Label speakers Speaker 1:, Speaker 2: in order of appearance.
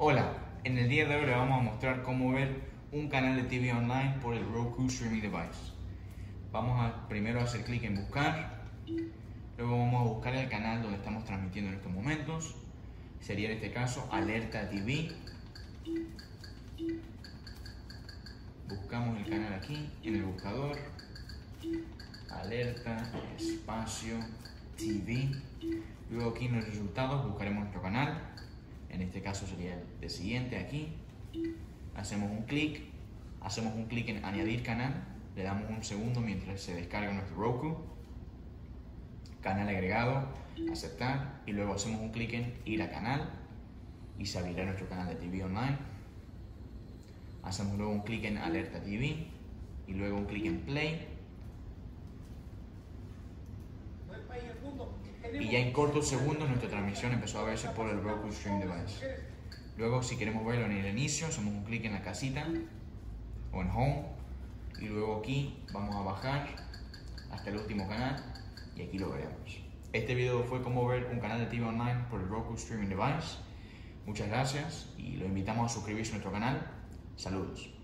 Speaker 1: Hola, en el día de hoy le vamos a mostrar cómo ver un canal de TV online por el Roku Streaming Device. Vamos a primero hacer clic en buscar, luego vamos a buscar el canal donde estamos transmitiendo en estos momentos. Sería en este caso Alerta TV. Buscamos el canal aquí en el buscador. Alerta, espacio, TV. Luego aquí en los resultados buscaremos nuestro canal. En este caso sería el de siguiente aquí. Hacemos un clic, hacemos un clic en añadir canal, le damos un segundo mientras se descarga nuestro Roku. Canal agregado, aceptar. Y luego hacemos un clic en ir a canal. Y se abrirá nuestro canal de TV online. Hacemos luego un clic en alerta TV y luego un clic en play y ya en cortos segundos nuestra transmisión empezó a verse por el Roku Stream Device. Luego si queremos verlo en el inicio, hacemos un clic en la casita o en Home y luego aquí vamos a bajar hasta el último canal y aquí lo veremos. Este video fue cómo ver un canal de TV online por el Roku Streaming Device. Muchas gracias y lo invitamos a suscribirse a nuestro canal. Saludos.